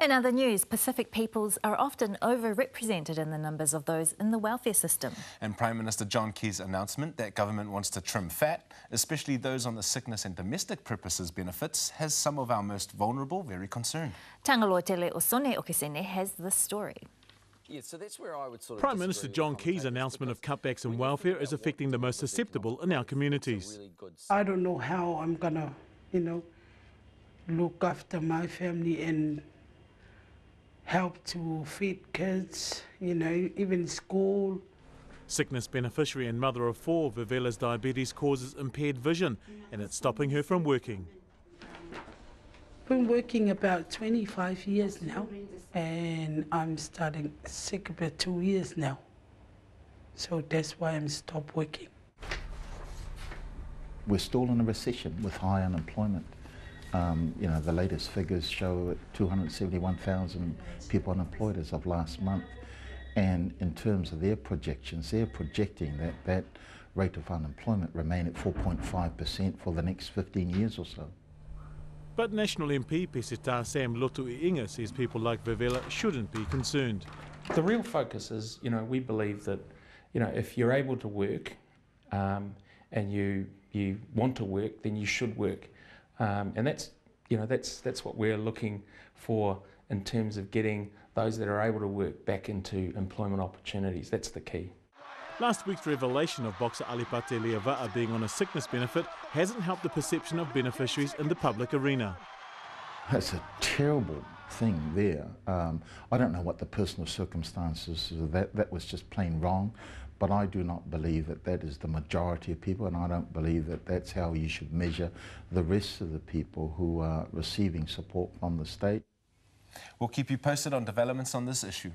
In other news, Pacific peoples are often overrepresented in the numbers of those in the welfare system. And Prime Minister John Key's announcement that government wants to trim fat, especially those on the sickness and domestic purposes benefits, has some of our most vulnerable very concerned. Tangaloa Tele Osone Okesene has this story. Yeah, so that's where I would sort of Prime Minister John Key's announcement of cutbacks in welfare is affecting the most susceptible in our communities. I don't know how I'm gonna, you know, look after my family and help to feed kids, you know, even school. Sickness beneficiary and mother of four, Vivela's diabetes causes impaired vision and it's stopping her from working. Been working about 25 years now, and I'm starting sick about two years now. So that's why I'm stopped working. We're still in a recession with high unemployment. Um, you know, the latest figures show 271,000 people unemployed as of last month. And in terms of their projections, they're projecting that that rate of unemployment remain at 4.5% for the next 15 years or so. But National MP Peseta Sam Lotu Inga says people like Vivela shouldn't be concerned. The real focus is, you know, we believe that, you know, if you're able to work um, and you you want to work, then you should work. Um, and that's, you know, that's, that's what we're looking for in terms of getting those that are able to work back into employment opportunities. That's the key. Last week's revelation of boxer Alipate Liava'a being on a sickness benefit hasn't helped the perception of beneficiaries in the public arena. That's a terrible thing there. Um, I don't know what the personal circumstances of that. That was just plain wrong. But I do not believe that that is the majority of people, and I don't believe that that's how you should measure the rest of the people who are receiving support from the state. We'll keep you posted on developments on this issue.